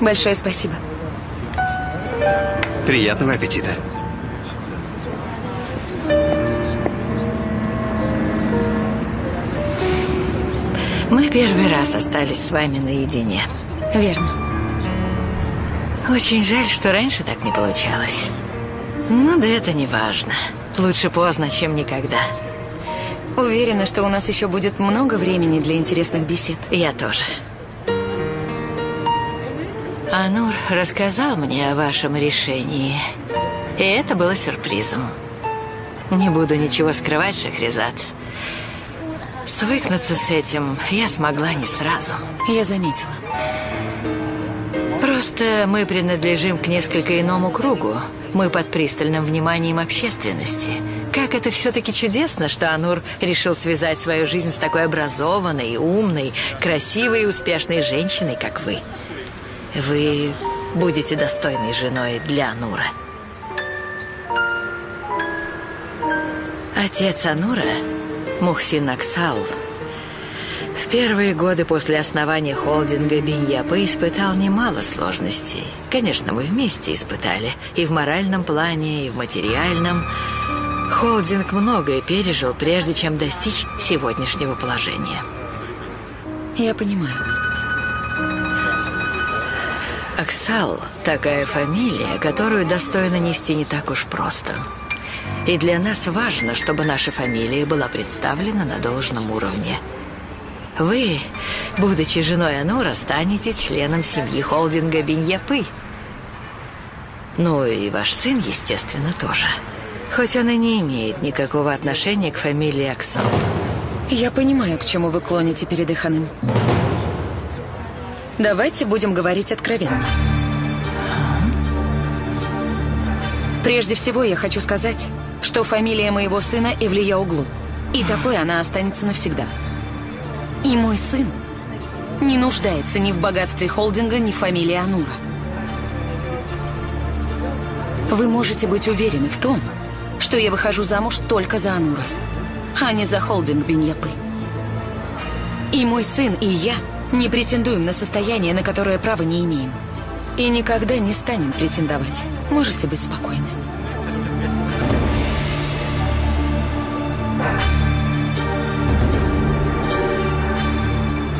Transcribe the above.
Большое спасибо. Приятного аппетита. Мы первый раз остались с вами наедине. Верно. Очень жаль, что раньше так не получалось. Ну да это не важно. Лучше поздно, чем никогда. Уверена, что у нас еще будет много времени для интересных бесед. Я тоже. Анур рассказал мне о вашем решении. И это было сюрпризом. Не буду ничего скрывать, Шахризад. Свыкнуться с этим я смогла не сразу. Я заметила. Просто мы принадлежим к несколько иному кругу. Мы под пристальным вниманием общественности. Как это все-таки чудесно, что Анур решил связать свою жизнь с такой образованной, умной, красивой и успешной женщиной, как вы. Вы будете достойной женой для Анура. Отец Анура, Мухсин Аксал, в первые годы после основания холдинга Беньяпы испытал немало сложностей. Конечно, мы вместе испытали. И в моральном плане, и в материальном. Холдинг многое пережил, прежде чем достичь сегодняшнего положения. Я понимаю. Аксал – такая фамилия, которую достойно нести не так уж просто. И для нас важно, чтобы наша фамилия была представлена на должном уровне. Вы, будучи женой Анура, станете членом семьи холдинга Беньяпы. Ну и ваш сын, естественно, тоже. Хоть он и не имеет никакого отношения к фамилии Аксал. Я понимаю, к чему вы клоните перед Иханым. Давайте будем говорить откровенно. Прежде всего, я хочу сказать, что фамилия моего сына Эвлия Углу. И такой она останется навсегда. И мой сын не нуждается ни в богатстве холдинга, ни в фамилии Анура. Вы можете быть уверены в том, что я выхожу замуж только за Анура, а не за холдинг Беньяпы. И мой сын, и я не претендуем на состояние, на которое права не имеем. И никогда не станем претендовать. Можете быть спокойны.